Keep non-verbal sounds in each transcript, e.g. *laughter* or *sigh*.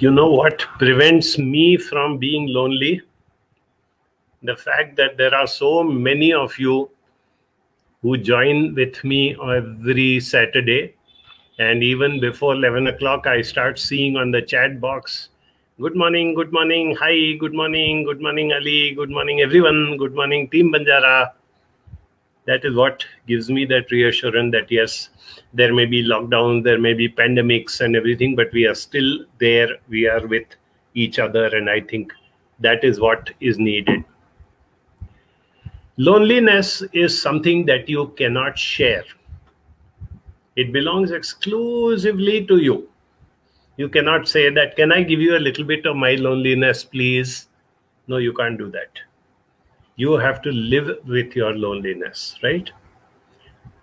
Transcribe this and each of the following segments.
You know what prevents me from being lonely? The fact that there are so many of you who join with me every Saturday. And even before 11 o'clock, I start seeing on the chat box good morning, good morning, hi, good morning, good morning, Ali, good morning, everyone, good morning, Team Banjara. That is what gives me that reassurance that yes, there may be lockdowns, there may be pandemics and everything, but we are still there. We are with each other. And I think that is what is needed. Loneliness is something that you cannot share. It belongs exclusively to you. You cannot say that, can I give you a little bit of my loneliness, please? No, you can't do that. You have to live with your loneliness, right?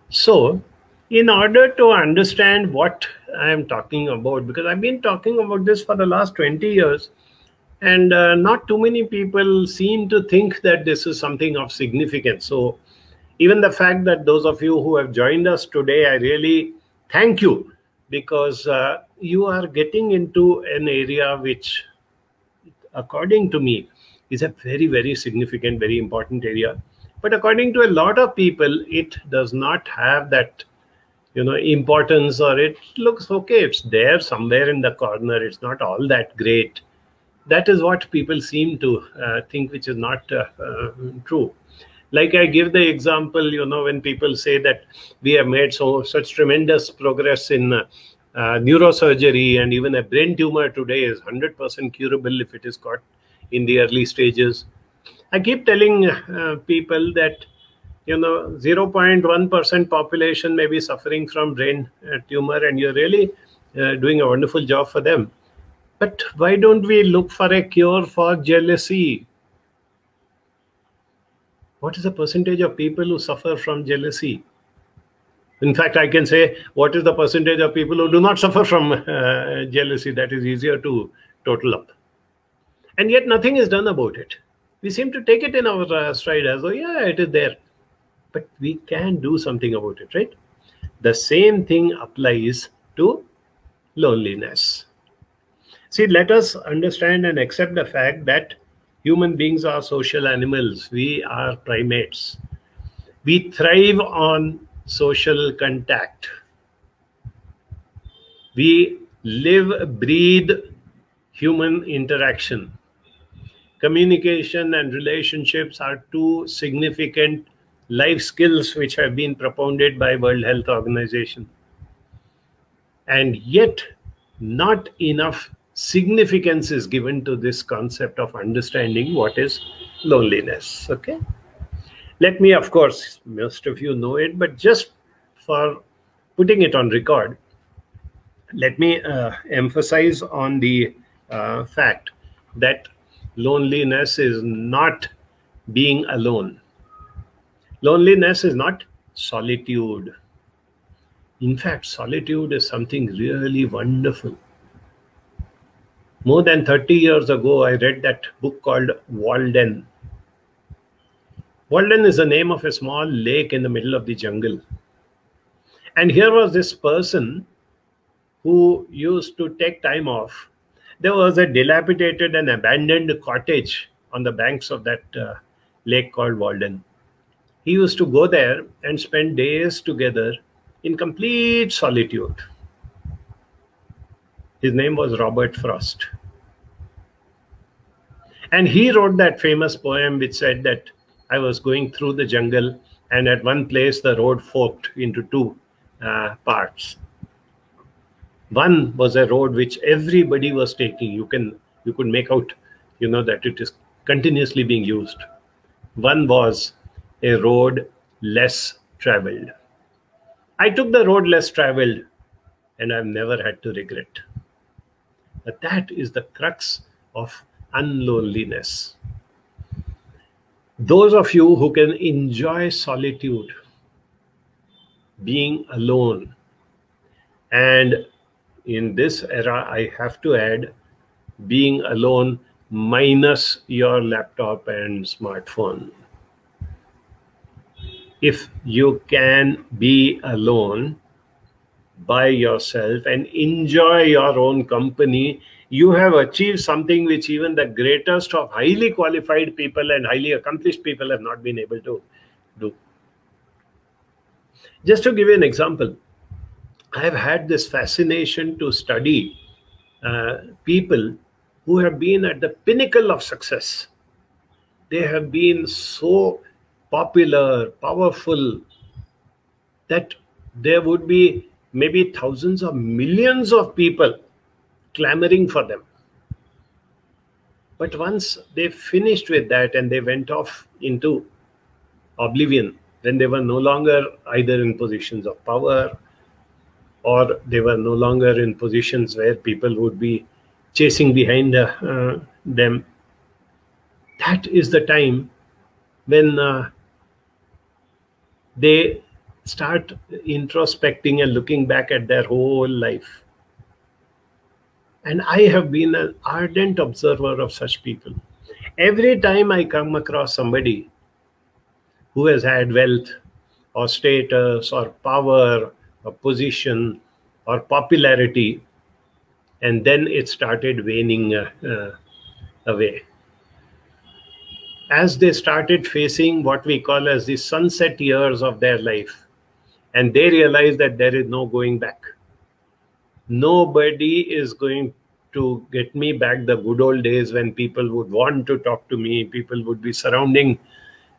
So, in order to understand what I am talking about, because I've been talking about this for the last 20 years, and uh, not too many people seem to think that this is something of significance. So, even the fact that those of you who have joined us today, I really thank you because uh, you are getting into an area which, according to me, is a very, very significant, very important area. But according to a lot of people, it does not have that you know importance or it looks okay. It's there somewhere in the corner. It's not all that great. That is what people seem to uh, think which is not uh, uh, true. Like i give the example you know when people say that we have made so such tremendous progress in uh, neurosurgery and even a brain tumor today is 100% curable if it is caught in the early stages. I keep telling uh, people that you know 0.1% population may be suffering from brain uh, tumor and you're really uh, doing a wonderful job for them. But why don't we look for a cure for jealousy? What is the percentage of people who suffer from jealousy? In fact i can say what is the percentage of people who do not suffer from uh, jealousy? That is easier to total up and yet nothing is done about it we seem to take it in our uh, stride as oh yeah it is there but we can do something about it, right? The same thing applies to loneliness. See, let us understand and accept the fact that human beings are social animals. We are primates. We thrive on social contact. We live, breathe human interaction. Communication and relationships are two significant life skills which have been propounded by World Health Organization. And yet, not enough significance is given to this concept of understanding what is loneliness. Okay. Let me, of course, most of you know it, but just for putting it on record, let me uh, emphasize on the uh, fact that loneliness is not being alone Loneliness is not solitude. In fact, solitude is something really wonderful. More than 30 years ago, I read that book called Walden. Walden is the name of a small lake in the middle of the jungle. And here was this person who used to take time off. There was a dilapidated and abandoned cottage on the banks of that uh, lake called Walden he used to go there and spend days together in complete solitude. His name was Robert Frost. And he wrote that famous poem which said that I was going through the jungle and at one place the road forked into two uh, parts. One was a road which everybody was taking. You can you could make out, you know, that it is continuously being used. One was a road less traveled. I took the road less traveled and I've never had to regret. But that is the crux of unloneliness. Those of you who can enjoy solitude, being alone, and in this era, I have to add being alone minus your laptop and smartphone if you can be alone, by yourself and enjoy your own company, you have achieved something which even the greatest of highly qualified people and highly accomplished people have not been able to do. Just to give you an example, I have had this fascination to study uh, people who have been at the pinnacle of success. They have been so popular, powerful, that there would be maybe thousands or millions of people clamoring for them. But once they finished with that and they went off into oblivion, when they were no longer either in positions of power or they were no longer in positions where people would be chasing behind uh, them, that is the time when uh, they start introspecting and looking back at their whole life. And I have been an ardent observer of such people. Every time I come across somebody who has had wealth or status or power or position or popularity, and then it started waning uh, uh, away. As they started facing what we call as the sunset years of their life and they realized that there is no going back. Nobody is going to get me back the good old days when people would want to talk to me people would be surrounding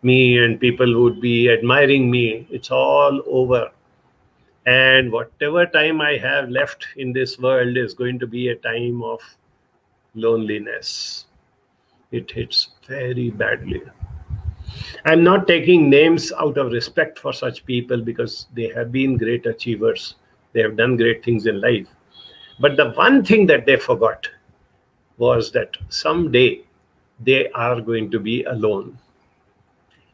me and people would be admiring me. It's all over and whatever time i have left in this world is going to be a time of loneliness it hits very badly. I'm not taking names out of respect for such people because they have been great achievers. They have done great things in life. But the one thing that they forgot was that someday they are going to be alone.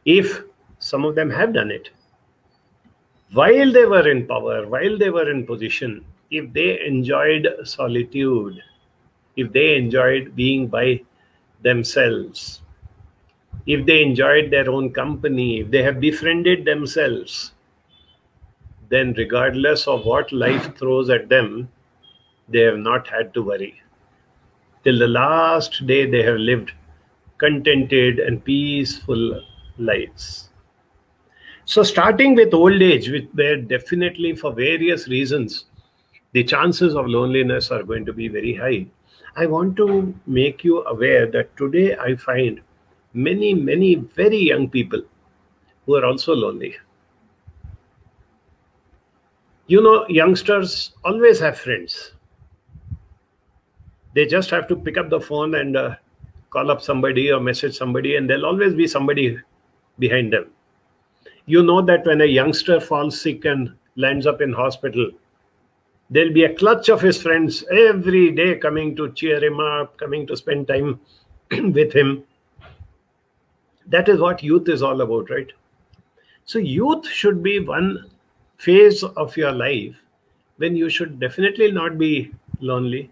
If some of them have done it, while they were in power, while they were in position, if they enjoyed solitude, if they enjoyed being by themselves, if they enjoyed their own company, if they have befriended themselves, then regardless of what life throws at them, they have not had to worry. Till the last day, they have lived contented and peaceful lives. So, starting with old age, which where definitely for various reasons, the chances of loneliness are going to be very high. I want to make you aware that today I find many, many very young people who are also lonely. You know, youngsters always have friends. They just have to pick up the phone and uh, call up somebody or message somebody, and there'll always be somebody behind them. You know that when a youngster falls sick and lands up in hospital, there'll be a clutch of his friends every day coming to cheer him up, coming to spend time *clears throat* with him. That is what youth is all about, right? So, youth should be one phase of your life when you should definitely not be lonely.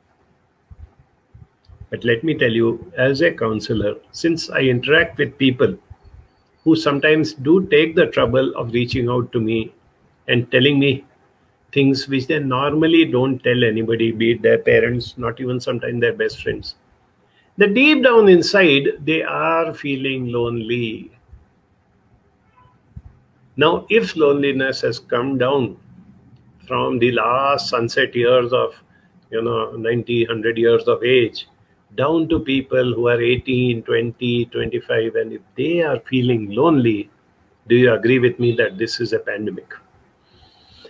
But let me tell you, as a counselor, since I interact with people who sometimes do take the trouble of reaching out to me and telling me things which they normally don't tell anybody, be it their parents, not even sometimes their best friends. The deep down inside, they are feeling lonely. Now, if loneliness has come down from the last sunset years of, you know, 90, 100 years of age, down to people who are 18, 20, 25, and if they are feeling lonely, do you agree with me that this is a pandemic?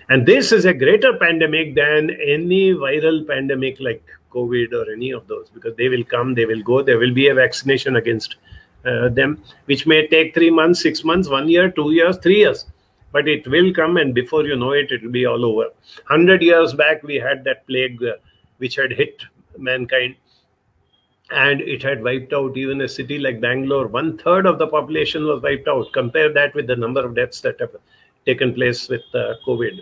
And this is a greater pandemic than any viral pandemic like COVID or any of those because they will come, they will go, there will be a vaccination against uh, them, which may take three months, six months, one year, two years, three years. But it will come, and before you know it, it will be all over. 100 years back, we had that plague uh, which had hit mankind and it had wiped out even a city like Bangalore. One third of the population was wiped out. Compare that with the number of deaths that have taken place with uh, COVID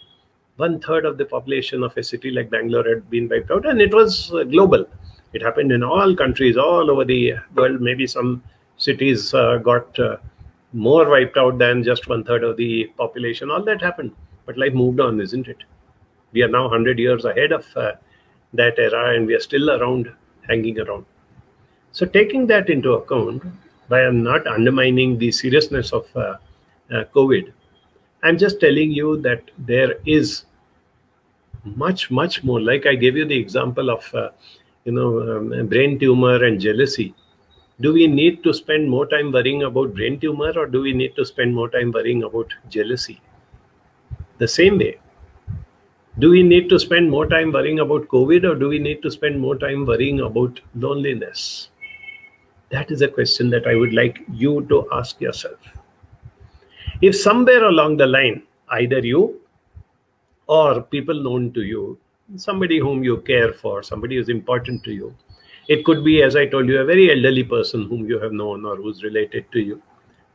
one third of the population of a city like Bangalore had been wiped out, and it was uh, global. It happened in all countries, all over the world. Maybe some cities uh, got uh, more wiped out than just one third of the population. All that happened, but life moved on, isn't it? We are now 100 years ahead of uh, that era and we are still around, hanging around. So, taking that into account, by not undermining the seriousness of uh, uh, COVID, I'm just telling you that there is much, much more. Like I gave you the example of, uh, you know, um, brain tumor and jealousy. Do we need to spend more time worrying about brain tumor or do we need to spend more time worrying about jealousy? The same way, do we need to spend more time worrying about COVID or do we need to spend more time worrying about loneliness? That is a question that I would like you to ask yourself. If somewhere along the line, either you or people known to you, somebody whom you care for, somebody who's important to you, it could be, as I told you, a very elderly person whom you have known or who's related to you,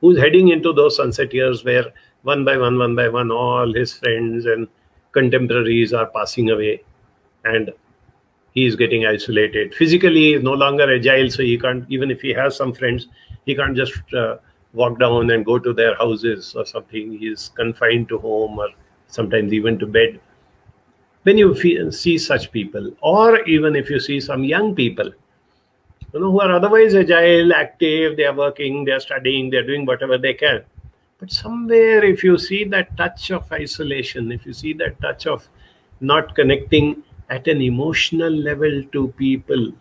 who's heading into those sunset years where one by one, one by one, all his friends and contemporaries are passing away and he is getting isolated. Physically, he is no longer agile, so he can't, even if he has some friends, he can't just uh, walk down and go to their houses or something. He is confined to home or sometimes even to bed. When you see such people, or even if you see some young people, you know, who are otherwise agile, active, they are working, they are studying, they are doing whatever they can. But somewhere, if you see that touch of isolation, if you see that touch of not connecting at an emotional level to people,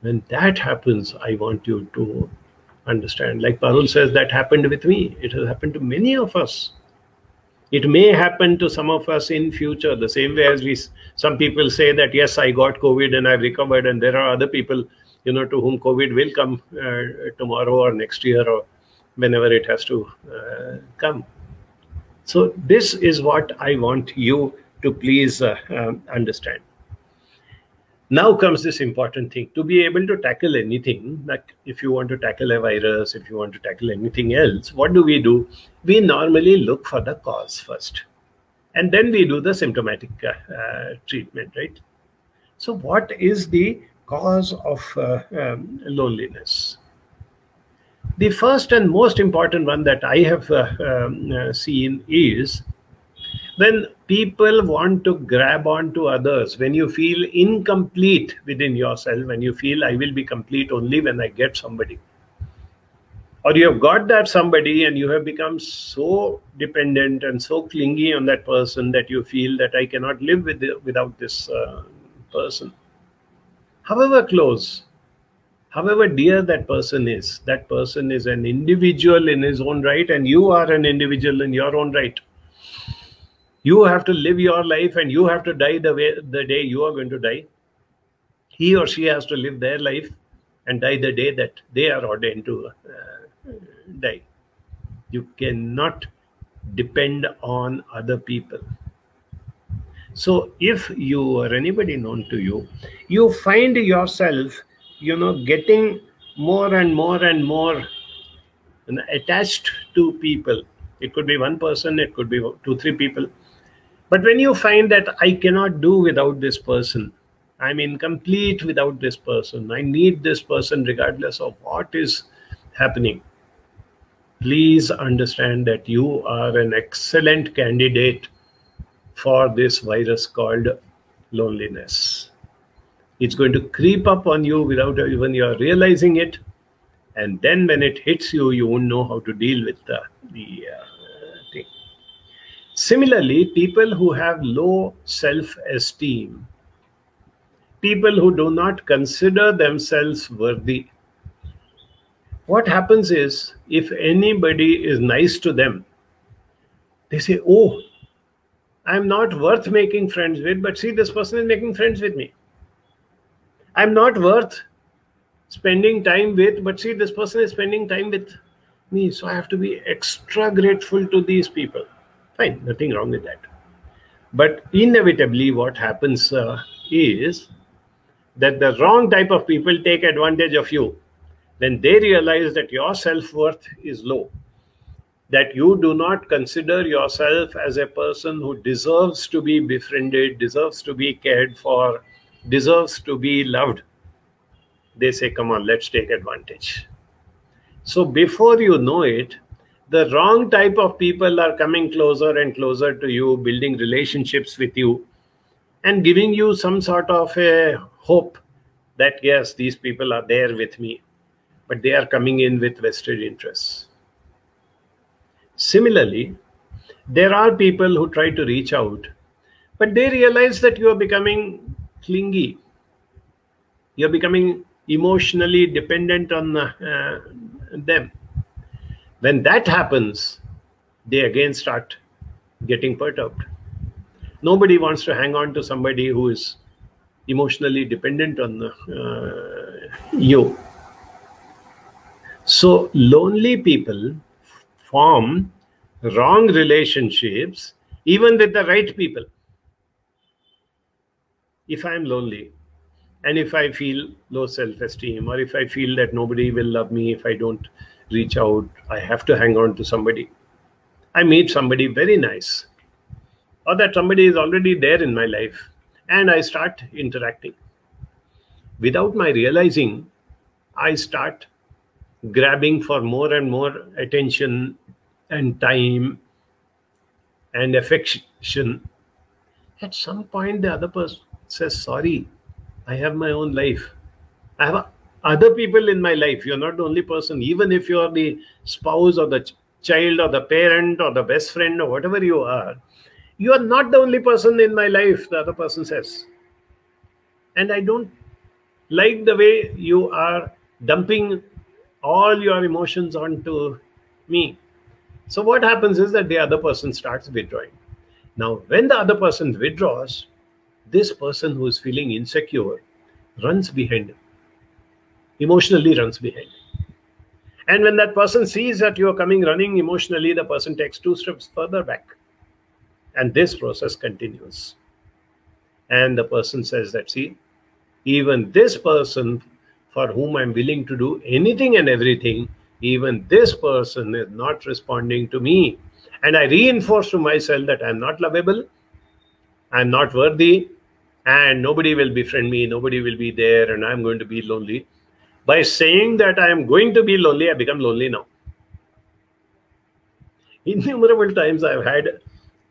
when that happens, I want you to understand. Like Parul says, that happened with me. It has happened to many of us. It may happen to some of us in future, the same way as we. Some people say that yes, I got COVID and I've recovered, and there are other people, you know, to whom COVID will come uh, tomorrow or next year or whenever it has to uh, come. So this is what I want you to please uh, um, understand. Now comes this important thing. To be able to tackle anything like if you want to tackle a virus if you want to tackle anything else what do we do? We normally look for the cause first. And then we do the symptomatic uh, uh, treatment right? So what is the cause of uh, um, loneliness? The first and most important one that i have uh, um, uh, seen is when people want to grab on to others, when you feel incomplete within yourself, when you feel I will be complete only when I get somebody, or you have got that somebody and you have become so dependent and so clingy on that person that you feel that I cannot live with the, without this uh, person. However close, however dear that person is, that person is an individual in his own right, and you are an individual in your own right you have to live your life and you have to die the way the day you are going to die. He or she has to live their life and die the day that they are ordained to uh, die. You cannot depend on other people. So if you or anybody known to you you find yourself you know getting more and more and more attached to people. It could be one person it could be two three people but when you find that I cannot do without this person, I'm incomplete without this person, I need this person regardless of what is happening, please understand that you are an excellent candidate for this virus called loneliness. It's going to creep up on you without even you are realizing it. And then when it hits you, you won't know how to deal with the, the uh, Similarly, people who have low self esteem, people who do not consider themselves worthy, what happens is if anybody is nice to them, they say, Oh, I'm not worth making friends with, but see, this person is making friends with me. I'm not worth spending time with, but see, this person is spending time with me. So I have to be extra grateful to these people. Fine, nothing wrong with that. But inevitably, what happens uh, is that the wrong type of people take advantage of you when they realize that your self worth is low, that you do not consider yourself as a person who deserves to be befriended, deserves to be cared for, deserves to be loved. They say, Come on, let's take advantage. So before you know it, the wrong type of people are coming closer and closer to you, building relationships with you, and giving you some sort of a hope that yes, these people are there with me, but they are coming in with vested interests. Similarly, there are people who try to reach out, but they realize that you are becoming clingy. You're becoming emotionally dependent on uh, them. When that happens, they again start getting perturbed. Nobody wants to hang on to somebody who is emotionally dependent on uh, you. So, lonely people form wrong relationships even with the right people. If I'm lonely, and if I feel low self esteem, or if I feel that nobody will love me if I don't reach out, I have to hang on to somebody. I meet somebody very nice, or that somebody is already there in my life, and I start interacting. Without my realizing, I start grabbing for more and more attention and time and affection. At some point, the other person says, Sorry, I have my own life. I have other people in my life. You're not the only person. Even if you're the spouse or the ch- child or the parent or the best friend or whatever you are, you are not the only person in my life, the other person says. And I don't like the way you are dumping all your emotions onto me. So, what happens is that the other person starts withdrawing. Now, when the other person withdraws, this person who is feeling insecure runs behind him, emotionally runs behind. And when that person sees that you are coming running emotionally, the person takes two steps further back. And this process continues. And the person says that, see, even this person for whom I'm willing to do anything and everything, even this person is not responding to me. And I reinforce to myself that I'm not lovable, I'm not worthy, and nobody will befriend me, nobody will be there, and I'm going to be lonely. By saying that I am going to be lonely, I become lonely now. Innumerable times I've had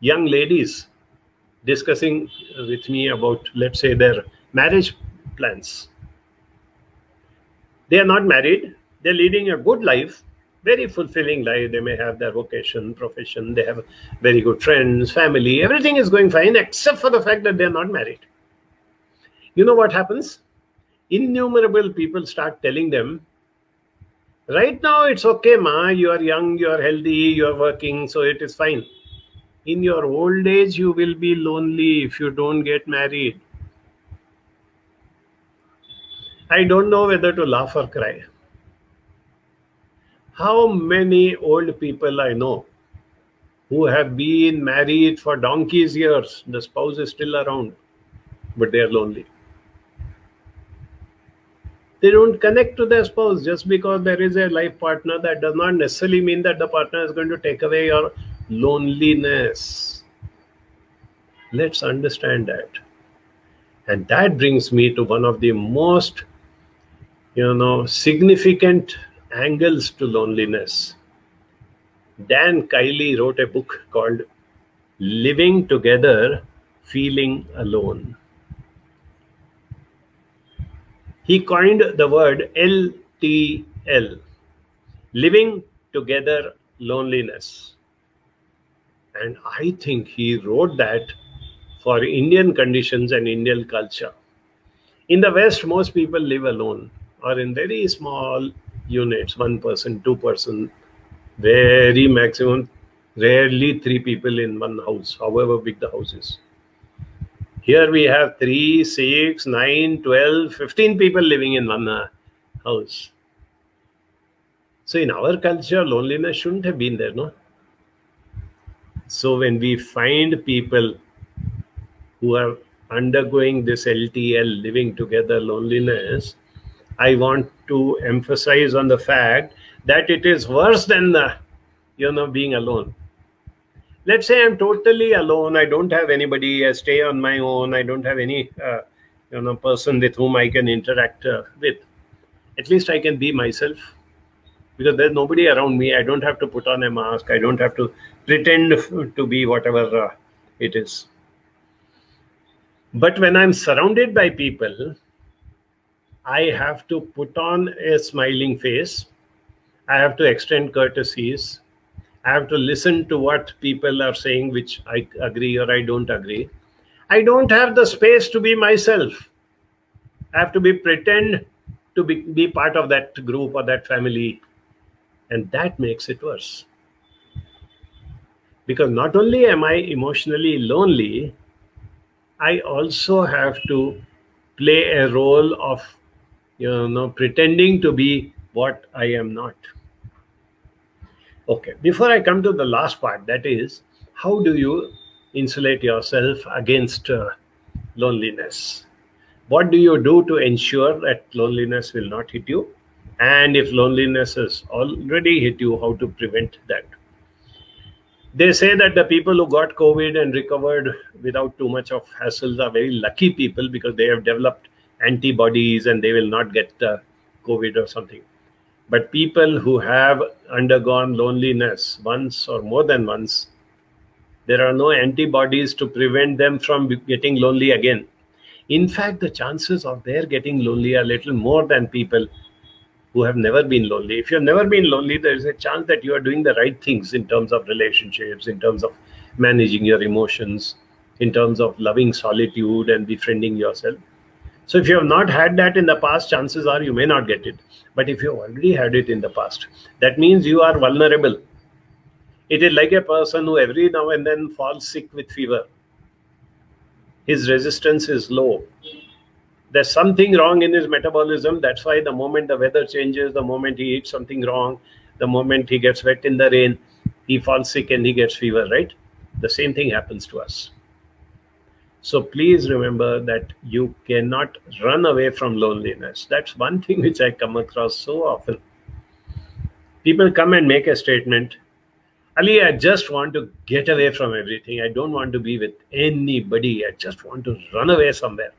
young ladies discussing with me about, let's say, their marriage plans. They are not married, they're leading a good life, very fulfilling life. They may have their vocation, profession, they have very good friends, family, everything is going fine except for the fact that they're not married. You know what happens? Innumerable people start telling them, right now it's okay, ma, you are young, you are healthy, you are working, so it is fine. In your old age, you will be lonely if you don't get married. I don't know whether to laugh or cry. How many old people I know who have been married for donkey's years, the spouse is still around, but they are lonely they don't connect to their spouse just because there is a life partner. That does not necessarily mean that the partner is going to take away your loneliness. Let's understand that. And that brings me to one of the most you know significant angles to loneliness. Dan kiley wrote a book called living together feeling alone he coined the word LTL, living together loneliness. And I think he wrote that for Indian conditions and Indian culture. In the West, most people live alone or in very small units, one person, two person, very maximum, rarely three people in one house, however big the house is. Here we have 3, 6, 9, 12, 15 people living in one uh, house. So in our culture, loneliness shouldn't have been there, no? So when we find people who are undergoing this LTL, living together loneliness, I want to emphasize on the fact that it is worse than the, you know, being alone let's say i'm totally alone i don't have anybody i stay on my own i don't have any uh, you know person with whom i can interact uh, with at least i can be myself because there's nobody around me. I don't have to put on a mask. I don't have to pretend to be whatever uh, it is. But when I'm surrounded by people, I have to put on a smiling face. I have to extend courtesies. I have to listen to what people are saying, which I agree or I don't agree. I don't have the space to be myself. I have to be pretend to be, be part of that group or that family. And that makes it worse. Because not only am I emotionally lonely, I also have to play a role of you know pretending to be what I am not. Okay, before I come to the last part, that is, how do you insulate yourself against uh, loneliness? What do you do to ensure that loneliness will not hit you? And if loneliness has already hit you, how to prevent that? They say that the people who got COVID and recovered without too much of hassles are very lucky people because they have developed antibodies and they will not get uh, COVID or something. But people who have undergone loneliness once or more than once, there are no antibodies to prevent them from getting lonely again. In fact, the chances of their getting lonely are little more than people who have never been lonely. If you've never been lonely, there is a chance that you are doing the right things in terms of relationships, in terms of managing your emotions, in terms of loving solitude and befriending yourself. So if you have not had that in the past, chances are you may not get it. But if you already had it in the past, that means you are vulnerable. It is like a person who every now and then falls sick with fever. His resistance is low. There's something wrong in his metabolism. That's why the moment the weather changes, the moment he eats something wrong, the moment he gets wet in the rain, he falls sick and he gets fever, right? The same thing happens to us. So please remember that you cannot run away from loneliness. That's one thing which I come across so often. People come and make a statement Ali, I just want to get away from everything. I don't want to be with anybody. I just want to run away somewhere.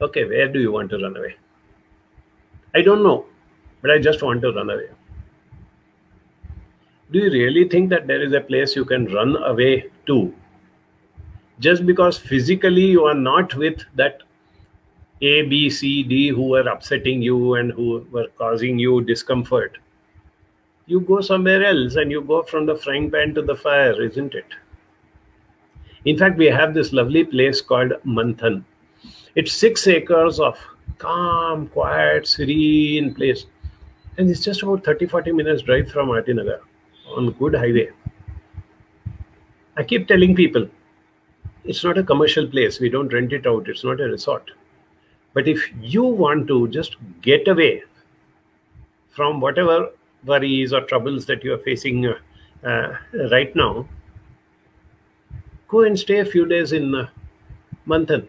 Okay, where do you want to run away? I don't know, but I just want to run away. Do you really think that there is a place you can run away to just because physically you are not with that A, B, C, D who were upsetting you and who were causing you discomfort. You go somewhere else and you go from the frying pan to the fire, isn't it? In fact, we have this lovely place called Manthan. It's six acres of calm, quiet, serene place. And it's just about 30 40 minutes drive from Atinagar on good highway. I keep telling people it's not a commercial place. We don't rent it out. It's not a resort. But if you want to just get away from whatever worries or troubles that you are facing uh, uh, right now, go and stay a few days in uh, Manthan.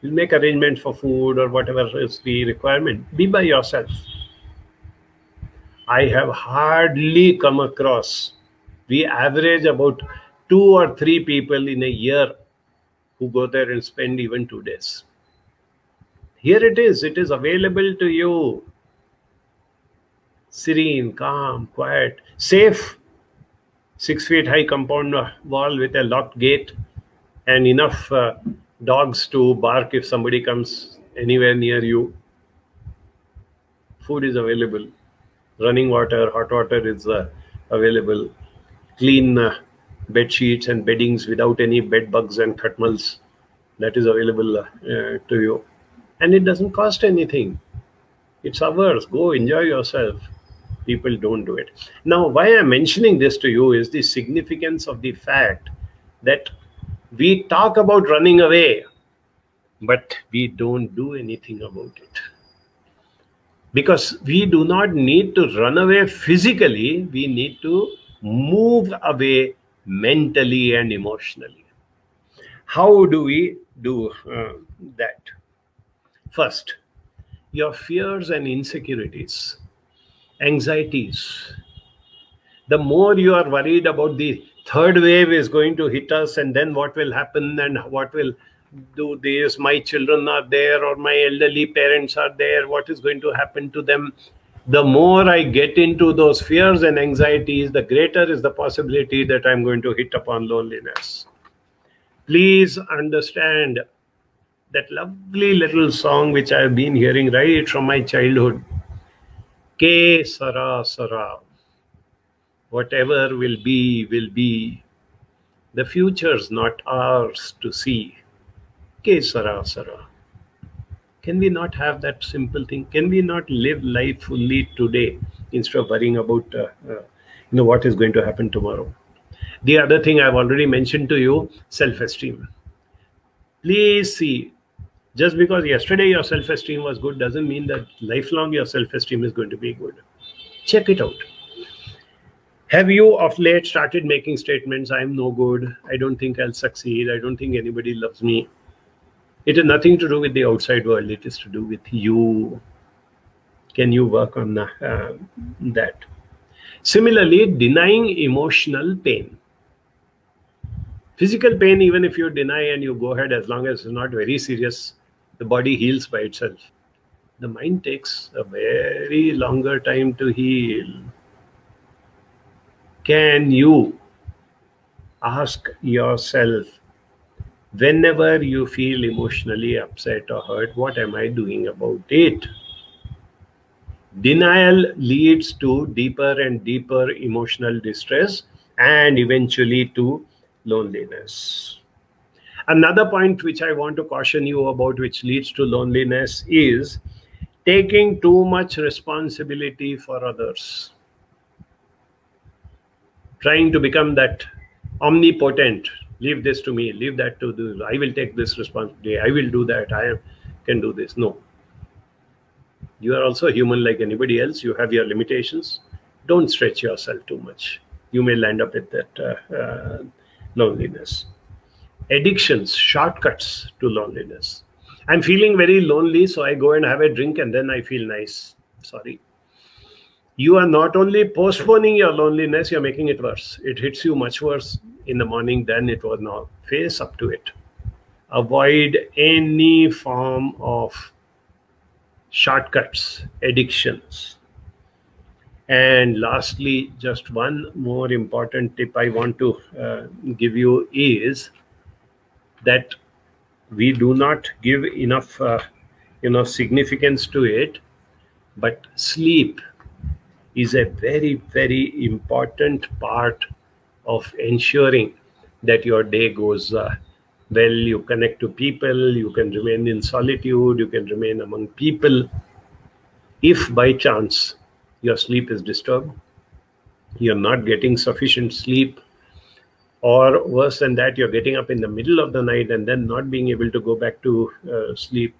You'll make arrangements for food or whatever is the requirement. Be by yourself. I have hardly come across. We average about two or three people in a year who go there and spend even two days. Here it is, it is available to you. Serene, calm, quiet, safe. Six feet high compound wall with a locked gate and enough uh, dogs to bark if somebody comes anywhere near you. Food is available. Running water, hot water is uh, available. Clean uh, bed sheets and beddings without any bed bugs and khatmals that is available uh, to you. And it doesn't cost anything. It's ours. Go enjoy yourself. People don't do it. Now why i'm mentioning this to you is the significance of the fact that we talk about running away but we don't do anything about it. Because we do not need to run away physically. We need to move away mentally and emotionally. How do we do uh, that? First, your fears and insecurities, anxieties. The more you are worried about the third wave is going to hit us, and then what will happen, and what will do this, my children are there, or my elderly parents are there, what is going to happen to them? The more I get into those fears and anxieties, the greater is the possibility that I'm going to hit upon loneliness. Please understand that lovely little song which I've been hearing right from my childhood. Que Sera Sera. Whatever will be, will be. The future's not ours to see. Que Sera Sera. Can we not have that simple thing? Can we not live life fully today instead of worrying about uh, uh, you know what is going to happen tomorrow? The other thing I've already mentioned to you, self-esteem. Please see, just because yesterday your self-esteem was good doesn't mean that lifelong your self-esteem is going to be good. Check it out. Have you of late started making statements, I'm no good, I don't think I'll succeed, I don't think anybody loves me, it has nothing to do with the outside world. It is to do with you. Can you work on uh, that? Similarly, denying emotional pain. Physical pain, even if you deny and you go ahead, as long as it's not very serious, the body heals by itself. The mind takes a very longer time to heal. Can you ask yourself whenever you feel emotionally upset or hurt, what am I doing about it? Denial leads to deeper and deeper emotional distress and eventually to loneliness. Another point which I want to caution you about, which leads to loneliness, is taking too much responsibility for others. Trying to become that omnipotent, leave this to me leave that to the i will take this responsibility i will do that i can do this. No. You are also human like anybody else you have your limitations. Don't stretch yourself too much. You may land up with that uh, uh, loneliness. Addictions shortcuts to loneliness. I'm feeling very lonely so i go and have a drink and then i feel nice. Sorry. You are not only postponing your loneliness, you're making it worse. It hits you much worse in the morning than it was now. Face up to it. Avoid any form of shortcuts, addictions. And lastly, just one more important tip I want to uh, give you is that we do not give enough, uh, you know, significance to it. But sleep is a very, very important part of ensuring that your day goes uh, well. You connect to people, you can remain in solitude, you can remain among people. If by chance your sleep is disturbed, you're not getting sufficient sleep, or worse than that, you're getting up in the middle of the night and then not being able to go back to uh, sleep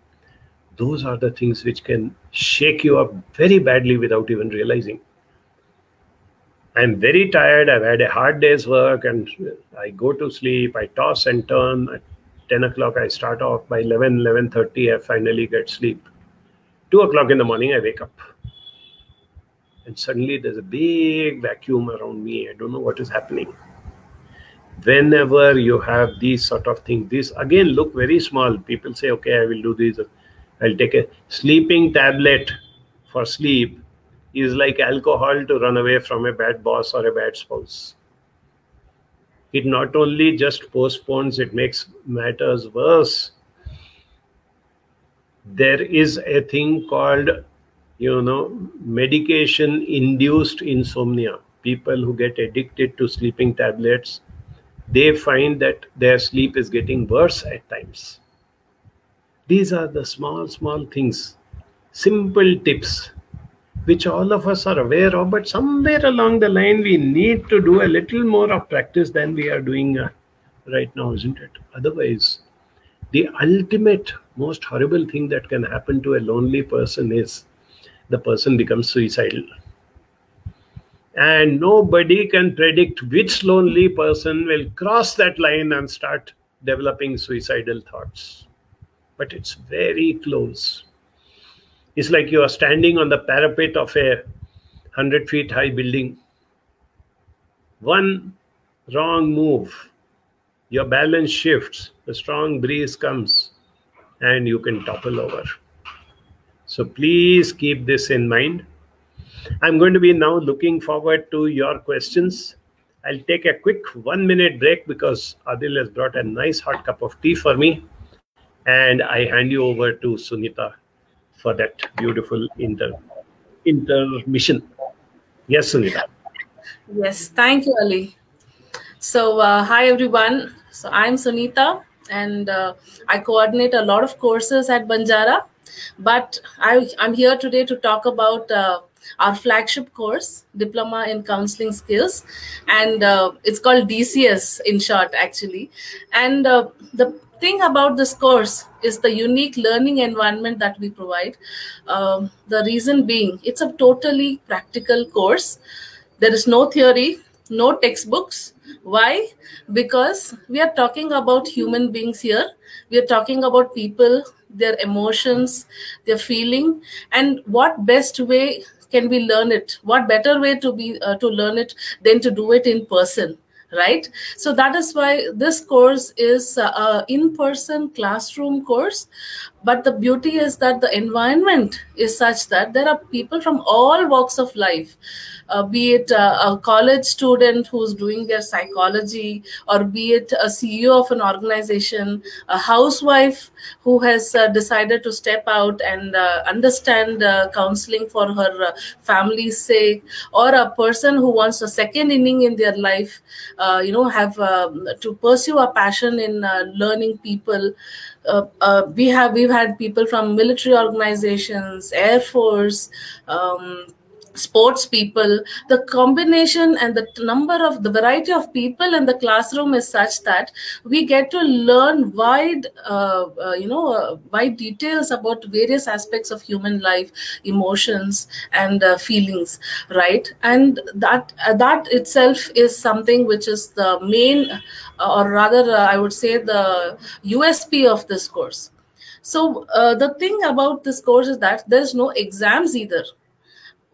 those are the things which can shake you up very badly without even realizing. I'm very tired. I've had a hard day's work and I go to sleep. I toss and turn. At 10 o'clock, I start off. By 11, 11.30, I finally get sleep. 2 o'clock in the morning, I wake up. And suddenly there's a big vacuum around me. I don't know what is happening. Whenever you have these sort of things, these again look very small. People say, okay, I will do this I'll take a sleeping tablet for sleep is like alcohol to run away from a bad boss or a bad spouse. It not only just postpones, it makes matters worse. There is a thing called, you know, medication induced insomnia. People who get addicted to sleeping tablets, they find that their sleep is getting worse at times these are the small, small things, simple tips, which all of us are aware of, but somewhere along the line, we need to do a little more of practice than we are doing uh, right now, isn't it? Otherwise, the ultimate, most horrible thing that can happen to a lonely person is the person becomes suicidal. And nobody can predict which lonely person will cross that line and start developing suicidal thoughts but it's very close. It's like you are standing on the parapet of a 100 feet high building. One wrong move, your balance shifts, a strong breeze comes, and you can topple over. So please keep this in mind. I'm going to be now looking forward to your questions. I'll take a quick one minute break because Adil has brought a nice hot cup of tea for me. And I hand you over to Sunita for that beautiful inter intermission. Yes, Sunita. Yes, thank you, Ali. So, uh, hi everyone. So, I'm Sunita and uh, I coordinate a lot of courses at Banjara. But I, am here today to talk about uh, our flagship course, Diploma in Counseling Skills, and uh, it's called DCS in short, actually. And uh, the thing about this course is the unique learning environment that we provide. Um, the reason being, it's a totally practical course. There is no theory, no textbooks. Why? Because we are talking about human beings here. We are talking about people, their emotions, their feeling, and what best way can we learn it? What better way to be uh, to learn it than to do it in person? Right? So that is why this course is a in-person classroom course but the beauty is that the environment is such that there are people from all walks of life uh, be it uh, a college student who's doing their psychology or be it a ceo of an organization a housewife who has uh, decided to step out and uh, understand uh, counseling for her uh, family's sake or a person who wants a second inning in their life you know have um, to pursue a passion in learning people uh, uh, we have we've had people from military organizations, air force, um, sports people the combination and the number of the variety of people in the classroom is such that we get to learn wide uh, uh, you know uh, wide details about various aspects of human life emotions and uh, feelings right? And that uh, that itself is something which is the main uh, or rather i would say the usp of this course. So the thing about this course is that there's no exams either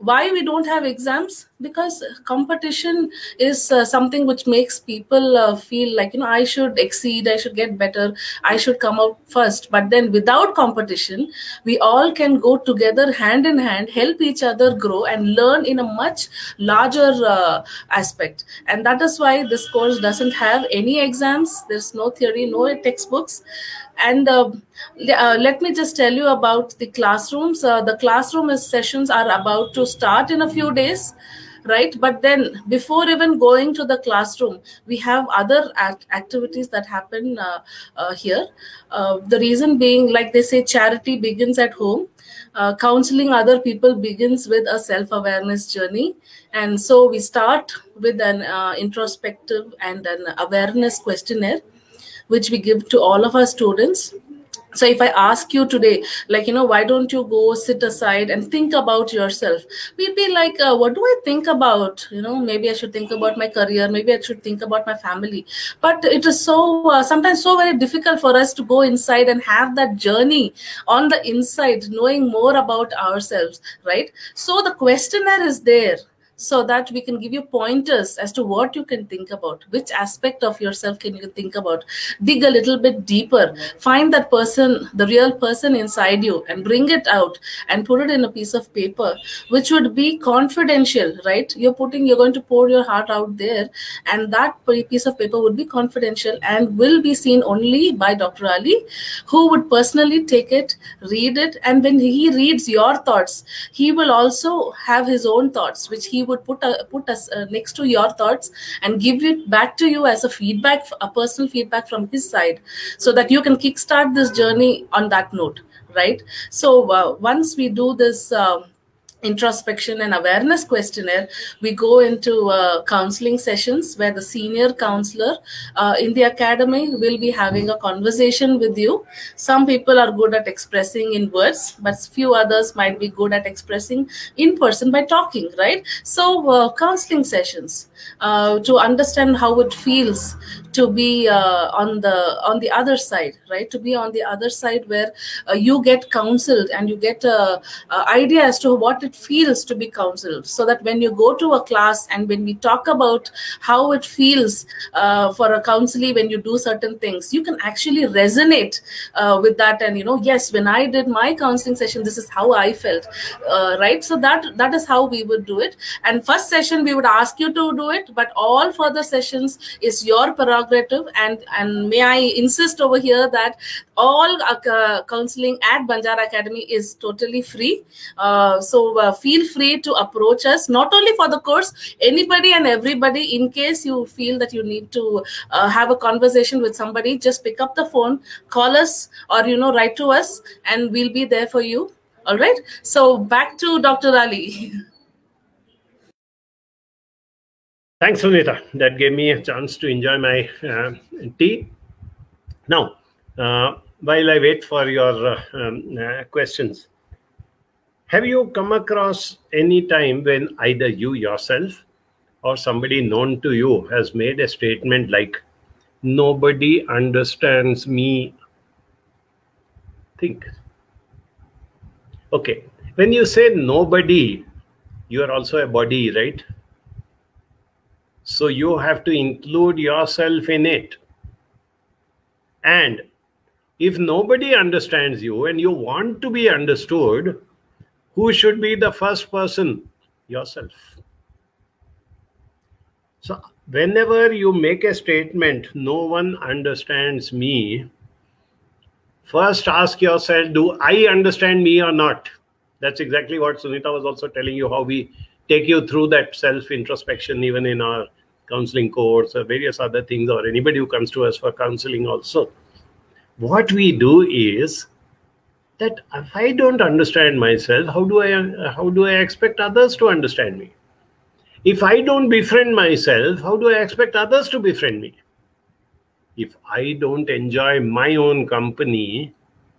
why we don't have exams? Because competition is uh, something which makes people uh, feel like you know i should exceed i should get better i should come out first. But then without competition we all can go together hand in hand help each other grow and learn in a much larger uh, aspect. And that is why this course doesn't have any exams. There's no theory no textbooks and uh, uh, let me just tell you about the classrooms. Uh, the classroom sessions are about to start in a few days right? But then before even going to the classroom we have other act activities that happen uh, uh, here. Uh, the reason being like they say charity begins at home. Uh, counseling other people begins with a self-awareness journey. And so we start with an uh, introspective and an awareness questionnaire which we give to all of our students. So if i ask you today like you know why don't you go sit aside and think about yourself? We'd be like uh, what do i think about? You know maybe i should think about my career. Maybe i should think about my family. But it is so uh, sometimes so very difficult for us to go inside and have that journey on the inside knowing more about ourselves right? So the questionnaire is there so that we can give you pointers as to what you can think about which aspect of yourself can you think about? Dig a little bit deeper. Find that person the real person inside you and bring it out and put it in a piece of paper which would be confidential right? You're putting you're going to pour your heart out there and that piece of paper would be confidential and will be seen only by dr ali who would personally take it read it and when he reads your thoughts he will also have his own thoughts which he would put a, put us uh, next to your thoughts and give it back to you as a feedback a personal feedback from his side so that you can kickstart this journey on that note right? So uh, once we do this um, introspection and awareness questionnaire, we go into uh, counseling sessions where the senior counselor uh, in the academy will be having a conversation with you. Some people are good at expressing in words, but few others might be good at expressing in person by talking, right? So, uh, counseling sessions uh, to understand how it feels to be uh, on the on the other side right? To be on the other side where uh, you get counseled and you get a, a, idea as to what it feels to be counseled. So that when you go to a class and when we talk about how it feels uh, for a counselee when you do certain things you can actually resonate uh, with that and you know yes when i did my counseling session this is how i felt uh, right? So that that is how we would do it. And first session we would ask you to do it but all further sessions is your prerogative. And and may i insist over here that all uh, counseling at banjara academy is totally free. Uh, so uh, feel free to approach us not only for the course anybody and everybody in case you feel that you need to uh, have a conversation with somebody just pick up the phone call us or you know write to us and we'll be there for you. All right? So back to dr ali *laughs* thanks sunita that gave me a chance to enjoy my uh, tea now uh, while i wait for your uh, um, uh, questions have you come across any time when either you yourself or somebody known to you has made a statement like, Nobody understands me? Think. Okay, when you say nobody, you are also a body, right? So you have to include yourself in it. And if nobody understands you and you want to be understood, who should be the first person? Yourself. So, whenever you make a statement, no one understands me, first ask yourself, do I understand me or not? That's exactly what Sunita was also telling you how we take you through that self introspection, even in our counseling course or various other things, or anybody who comes to us for counseling also. What we do is that if I don't understand myself, how do I how do I expect others to understand me? If I don't befriend myself, how do I expect others to befriend me? If I don't enjoy my own company,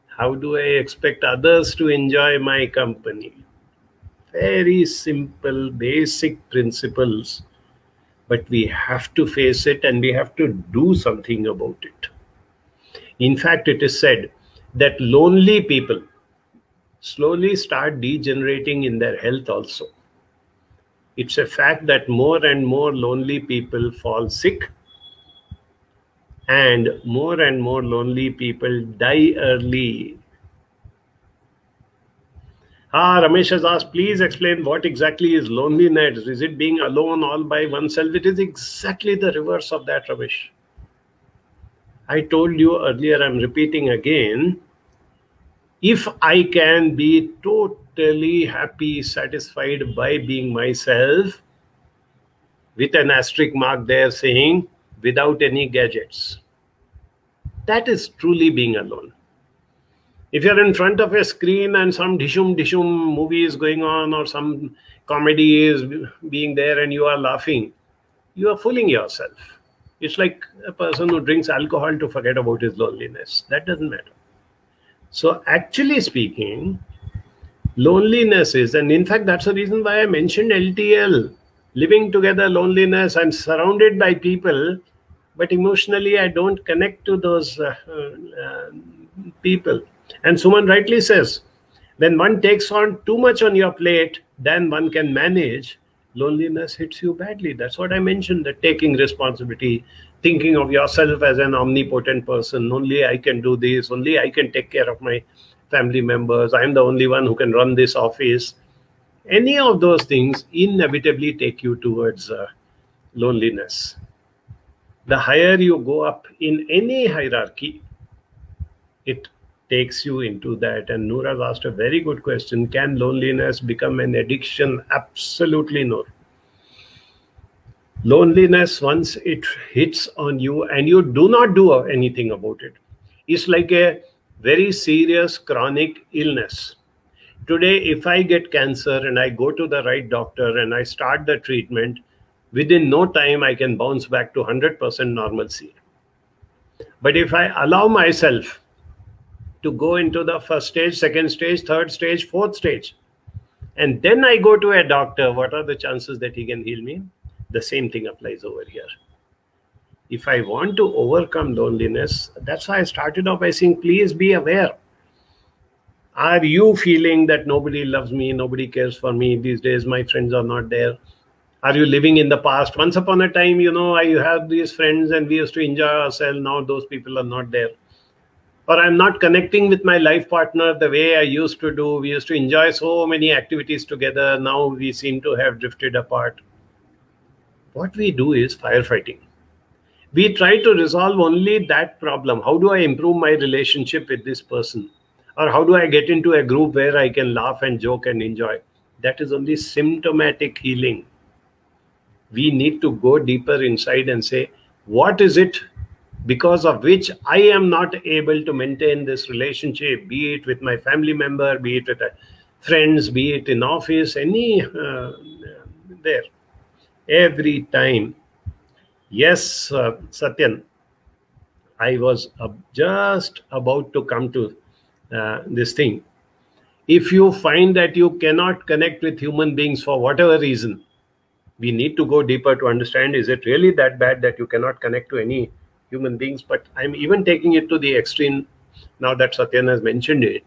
how do I expect others to enjoy my company? Very simple, basic principles, but we have to face it and we have to do something about it. In fact, it is said that lonely people slowly start degenerating in their health also. It's a fact that more and more lonely people fall sick, and more and more lonely people die early. Ah, Ramesh has asked, please explain what exactly is loneliness. Is it being alone all by oneself? It is exactly the reverse of that, Ramesh. I told you earlier, I'm repeating again if I can be totally happy, satisfied by being myself, with an asterisk mark there saying without any gadgets, that is truly being alone. If you're in front of a screen and some dishum dishum movie is going on or some comedy is being there and you are laughing, you are fooling yourself. It's like a person who drinks alcohol to forget about his loneliness. That doesn't matter. So, actually speaking, loneliness is, and in fact, that's the reason why I mentioned LTL living together, loneliness. I'm surrounded by people, but emotionally, I don't connect to those uh, uh, people. And Suman rightly says, when one takes on too much on your plate than one can manage, loneliness hits you badly. That's what I mentioned that taking responsibility, thinking of yourself as an omnipotent person. Only I can do this. Only I can take care of my family members. I'm the only one who can run this office. Any of those things inevitably take you towards uh, loneliness. The higher you go up in any hierarchy, it takes you into that. And Noor asked a very good question Can loneliness become an addiction? Absolutely no loneliness once it hits on you and you do not do anything about it, it is like a very serious chronic illness today if i get cancer and i go to the right doctor and i start the treatment within no time i can bounce back to 100% normalcy but if i allow myself to go into the first stage second stage third stage fourth stage and then i go to a doctor what are the chances that he can heal me the same thing applies over here. If I want to overcome loneliness, that's why I started off by saying, please be aware. Are you feeling that nobody loves me, nobody cares for me these days? My friends are not there. Are you living in the past? Once upon a time, you know, I had these friends and we used to enjoy ourselves. Now those people are not there. Or I'm not connecting with my life partner the way I used to do. We used to enjoy so many activities together. Now we seem to have drifted apart. What we do is firefighting we try to resolve only that problem how do i improve my relationship with this person or how do i get into a group where i can laugh and joke and enjoy that is only symptomatic healing we need to go deeper inside and say what is it because of which i am not able to maintain this relationship be it with my family member be it with friends be it in office any uh, there. Every time yes uh, satyan i was uh, just about to come to uh, this thing. If you find that you cannot connect with human beings for whatever reason we need to go deeper to understand is it really that bad that you cannot connect to any human beings but i'm even taking it to the extreme now that satyan has mentioned it.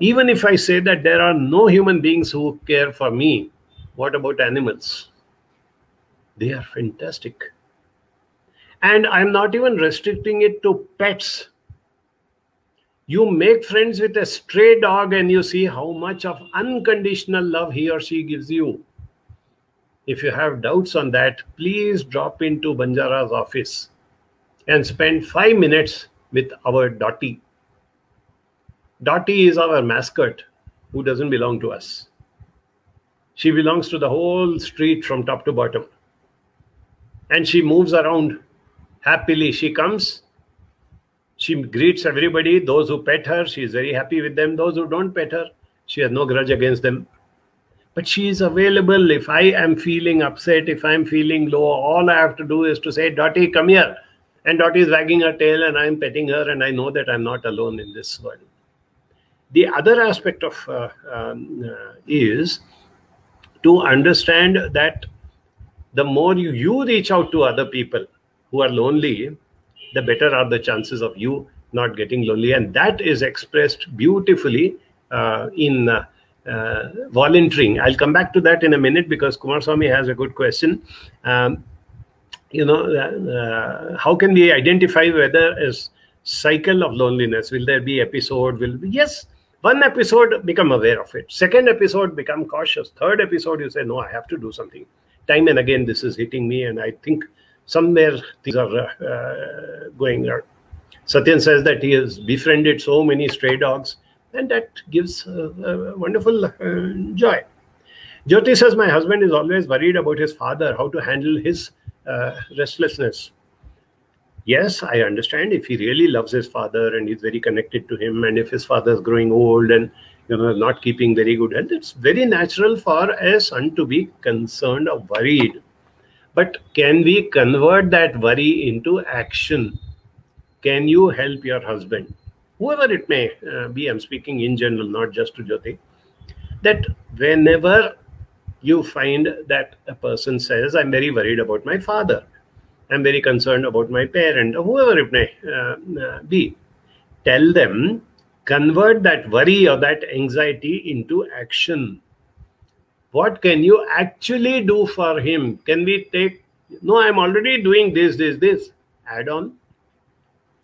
Even if i say that there are no human beings who care for me what about animals? They are fantastic. And i'm not even restricting it to pets. You make friends with a stray dog and you see how much of unconditional love he or she gives you. If you have doubts on that, please drop into Banjara's office and spend five minutes with our Dottie. Dottie is our mascot who doesn't belong to us. She belongs to the whole street from top to bottom. And she moves around happily. She comes, she greets everybody. Those who pet her, she is very happy with them. Those who don't pet her, she has no grudge against them. But she is available. If I am feeling upset, if I'm feeling low, all I have to do is to say, Dottie, come here. And Dottie is wagging her tail and I'm petting her, and I know that I'm not alone in this world. The other aspect of uh, um, uh, is to understand that the more you, you reach out to other people who are lonely, the better are the chances of you not getting lonely. And that is expressed beautifully uh, in uh, uh, volunteering. I'll come back to that in a minute because Kumar Swami has a good question. Um, you know, uh, how can we identify whether a cycle of loneliness, will there be episode, will be, yes, one episode become aware of it second episode become cautious third episode you say no i have to do something time and again this is hitting me and i think somewhere things are uh, uh, going out. Satyan says that he has befriended so many stray dogs, and that gives uh, wonderful joy. Jyoti says, My husband is always worried about his father, how to handle his restlessness. Yes, I understand if he really loves his father and he's very connected to him, and if his father is growing old and you know not keeping very good health, it's very natural for a son to be concerned or worried but can we convert that worry into action? Can you help your husband, whoever it may uh, be? I'm speaking in general, not just to Jyoti. That whenever you find that a person says, I'm very worried about my father, I'm very concerned about my parent, or whoever it may uh, uh, be, tell them, convert that worry or that anxiety into action. What can you actually do for him? Can we take no i'm already doing this this this. Add on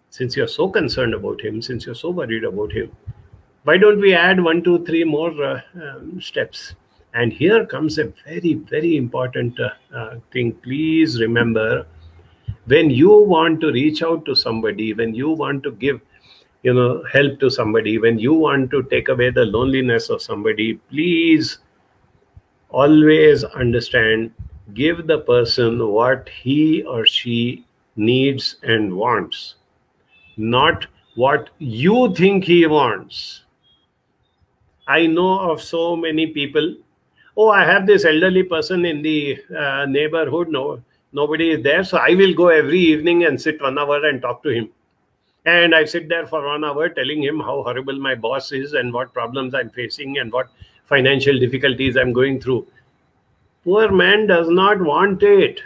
since you're so concerned about him since you're so worried about him why don't we add one two three more uh, um, steps and here comes a very very important uh, uh, thing. Please remember when you want to reach out to somebody when you want to give you know help to somebody when you want to take away the loneliness of somebody please always understand give the person what he or she needs and wants not what you think he wants. I know of so many people oh i have this elderly person in the uh, neighborhood no nobody is there so i will go every evening and sit one hour and talk to him and i sit there for one hour telling him how horrible my boss is and what problems i'm facing and what financial difficulties I'm going through. Poor man does not want it.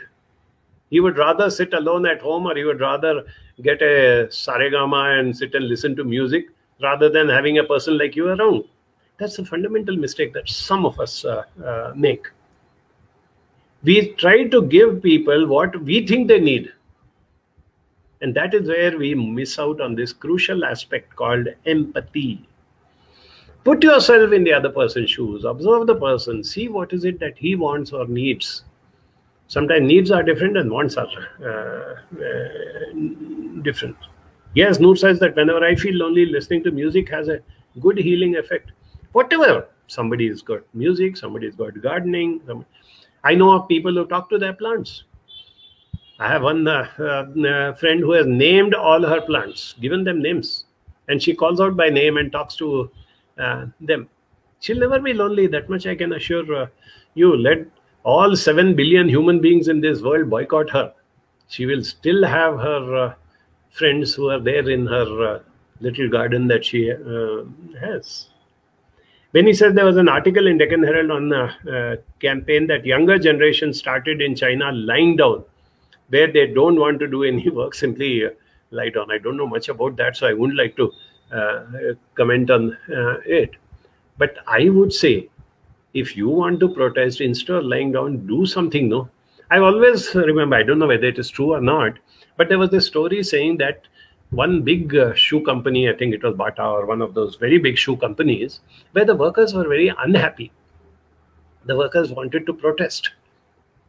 He would rather sit alone at home or he would rather get a saregama and sit and listen to music rather than having a person like you around. That's a fundamental mistake that some of us uh, uh, make. We try to give people what we think they need. And that is where we miss out on this crucial aspect called empathy. Put yourself in the other person's shoes, observe the person, see what is it that he wants or needs. Sometimes needs are different and wants are uh, uh, different. Yes, Noor says that whenever I feel lonely, listening to music has a good healing effect. Whatever. Somebody's got music, somebody's got gardening. I know of people who talk to their plants. I have one uh, uh, friend who has named all her plants, given them names, and she calls out by name and talks to uh, them. She'll never be lonely. That much I can assure uh, you. Let all 7 billion human beings in this world boycott her. She will still have her uh, friends who are there in her uh, little garden that she has. When he said there was an article in Deccan Herald on a campaign that younger generation started in China lying down, where they don't want to do any *laughs* work, simply lie down. I don't know much about that, so I wouldn't like to uh, comment on uh, it. But I would say, if you want to protest instead of lying down, do something. No, I always remember. I don't know whether it is true or not, but there was this story saying that one big uh, shoe company, I think it was Bata or one of those very big shoe companies, where the workers were very unhappy. The workers wanted to protest.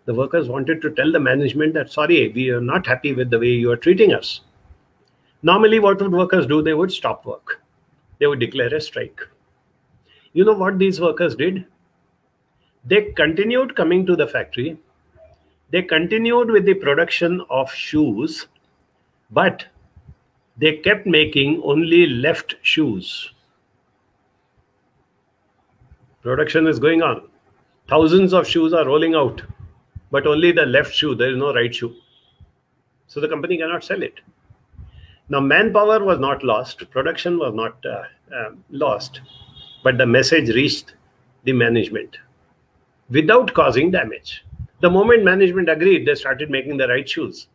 The workers wanted to tell the management that, sorry, we are not happy with the way you are treating us. Normally, what would workers do? They would stop work. They would declare a strike. You know what these workers did? They continued coming to the factory. They continued with the production of shoes, but they kept making only left shoes. Production is going on. Thousands of shoes are rolling out, but only the left shoe, there is no right shoe. So the company cannot sell it. Now, manpower was not lost, production was not uh, uh, lost, but the message reached the management without causing damage. The moment management agreed, they started making the right shoes,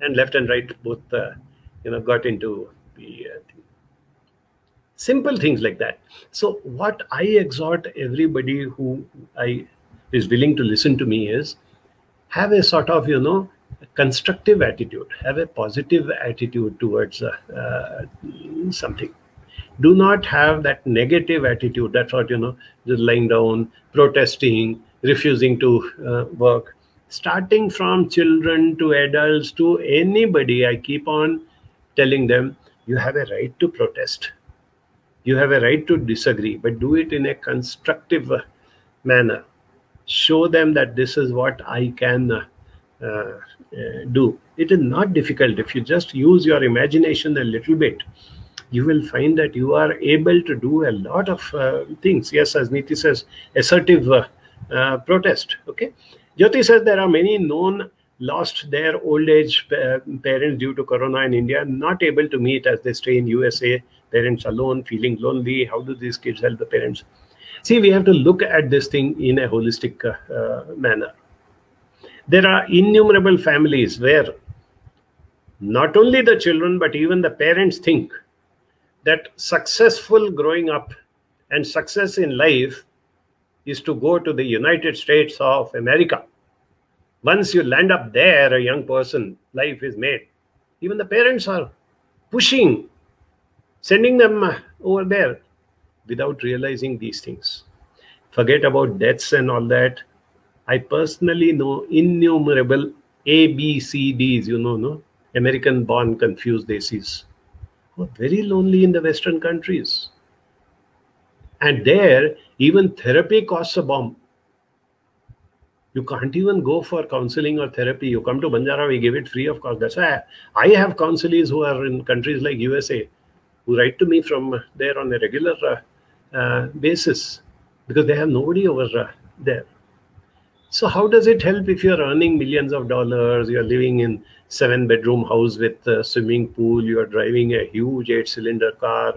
and left and right both, uh, you know, got into the uh, simple things like that. So, what I exhort everybody who I is willing to listen to me is have a sort of you know constructive attitude, have a positive attitude towards uh, uh, something. Do not have that negative attitude. That's what, you know, just lying down, protesting, refusing to uh, work. Starting from children to adults to anybody, I keep on telling them, you have a right to protest. You have a right to disagree, but do it in a constructive manner. Show them that this is what I can uh, uh, do. It is not difficult. If you just use your imagination a little bit, you will find that you are able to do a lot of uh, things. Yes, as Niti says, assertive uh, uh, protest. Okay. Jyoti says there are many known lost their old age uh, parents due to corona in India, not able to meet as they stay in USA. Parents alone, feeling lonely. How do these kids help the parents? See, we have to look at this thing in a holistic uh, manner there are innumerable families where not only the children but even the parents think that successful growing up and success in life is to go to the united states of america once you land up there a young person life is made even the parents are pushing sending them uh, over there without realizing these things forget about deaths and all that I personally know innumerable ABCDs, you know, no? American born confused ACs who are very lonely in the Western countries. And there, even therapy costs a bomb. You can't even go for counseling or therapy. You come to Banjara, we give it free of cost. That's why I have counselors who are in countries like USA who write to me from there on a regular uh, uh, basis because they have nobody over uh, there. So how does it help if you're earning millions of dollars, you're living in seven bedroom house with a swimming pool, you're driving a huge eight cylinder car.